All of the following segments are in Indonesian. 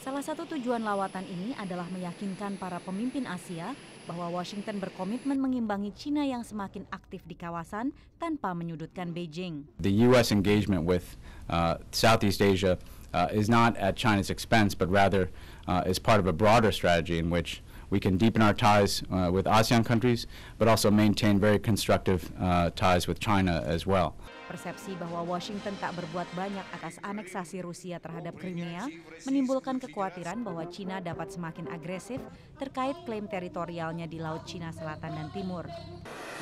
Salah satu tujuan lawatan ini adalah meyakinkan para pemimpin Asia bahwa Washington berkomitmen mengimbangi China yang semakin aktif di kawasan tanpa menyudutkan Beijing. The U.S. engagement with uh, Southeast Asia uh, is not at China's expense, but rather uh, is part of a broader strategy in which we can deepen our ties uh, with ASEAN countries, but also maintain very constructive uh, ties with China as well. Persepsi bahwa Washington tak berbuat banyak atas aneksasi Rusia terhadap Crimea menimbulkan kekhawatiran bahwa China dapat semakin agresif terkait klaim teritorialnya di Laut Cina Selatan dan Timur.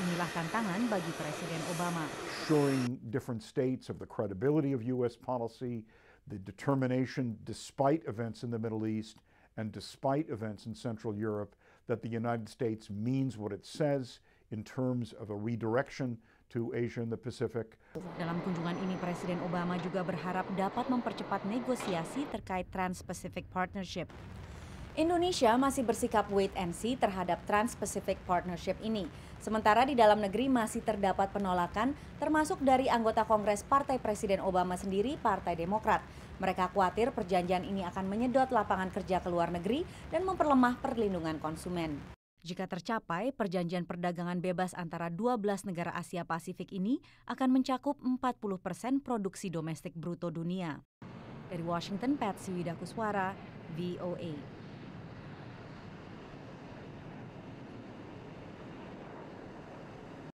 Inilah tantangan bagi Presiden Obama. Showing different states of the credibility of U.S. policy, the determination, despite events in the Middle East and despite events in Central Europe, that the United States means what it says in terms of a redirection to Asia and the Pacific. Dalam kunjungan ini Presiden Obama juga berharap dapat mempercepat negosiasi terkait Trans-Pacific Partnership. Indonesia masih bersikap wait and see terhadap Trans-Pacific Partnership ini. Sementara di dalam negeri masih terdapat penolakan termasuk dari anggota Kongres Partai Presiden Obama sendiri, Partai Demokrat. Mereka khawatir perjanjian ini akan menyedot lapangan kerja ke luar negeri dan memperlemah perlindungan konsumen. Jika tercapai, perjanjian perdagangan bebas antara 12 negara Asia Pasifik ini akan mencakup 40 persen produksi domestik bruto dunia. Dari Washington, Patsy Widakuswara, VOA.